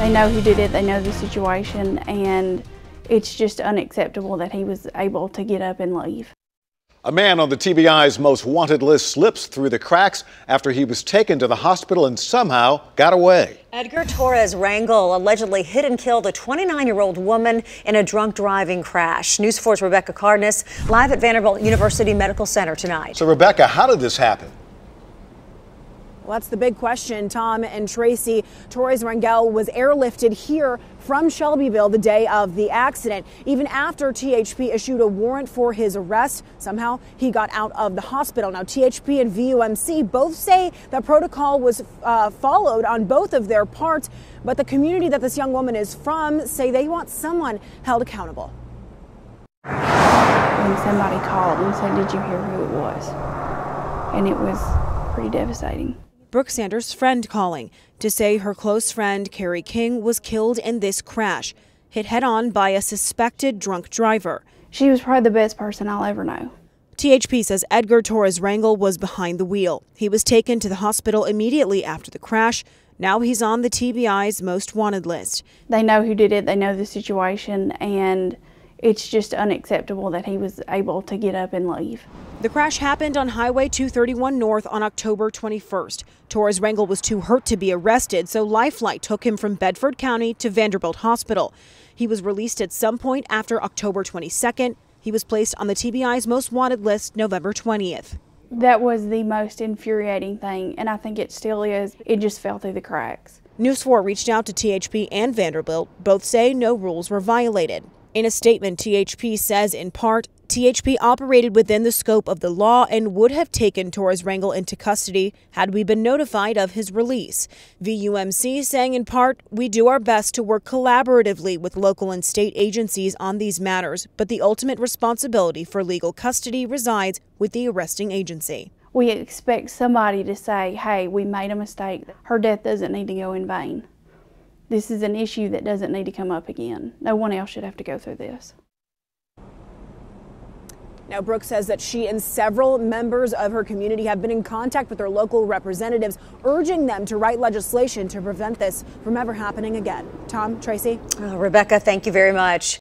They know who did it, they know the situation, and it's just unacceptable that he was able to get up and leave. A man on the TBI's most wanted list slips through the cracks after he was taken to the hospital and somehow got away. Edgar Torres Rangel allegedly hit and killed a 29 year old woman in a drunk driving crash. News 4's Rebecca Cardenas live at Vanderbilt University Medical Center tonight. So, Rebecca, how did this happen? Well, that's the big question, Tom and Tracy. Torres Rangel was airlifted here from Shelbyville the day of the accident. Even after THP issued a warrant for his arrest, somehow he got out of the hospital. Now, THP and VUMC both say that protocol was uh, followed on both of their parts, but the community that this young woman is from say they want someone held accountable. When somebody called and said, Did you hear who it was? And it was pretty devastating. Brooke Sanders' friend calling to say her close friend Carrie King was killed in this crash, hit head on by a suspected drunk driver. She was probably the best person I'll ever know. THP says Edgar Torres Rangel was behind the wheel. He was taken to the hospital immediately after the crash. Now he's on the TBI's most wanted list. They know who did it, they know the situation, and it's just unacceptable that he was able to get up and leave. The crash happened on Highway 231 North on October 21st. Torres Rangel was too hurt to be arrested, so LifeFlight took him from Bedford County to Vanderbilt Hospital. He was released at some point after October 22nd. He was placed on the TBI's most wanted list November 20th. That was the most infuriating thing, and I think it still is. It just fell through the cracks. News 4 reached out to THP and Vanderbilt. Both say no rules were violated. In a statement, THP says in part, THP operated within the scope of the law and would have taken Torres Rangel into custody had we been notified of his release. VUMC saying in part, we do our best to work collaboratively with local and state agencies on these matters, but the ultimate responsibility for legal custody resides with the arresting agency. We expect somebody to say, hey, we made a mistake. Her death doesn't need to go in vain. This is an issue that doesn't need to come up again. No one else should have to go through this. Now, Brooke says that she and several members of her community have been in contact with their local representatives, urging them to write legislation to prevent this from ever happening again. Tom, Tracy? Oh, Rebecca, thank you very much.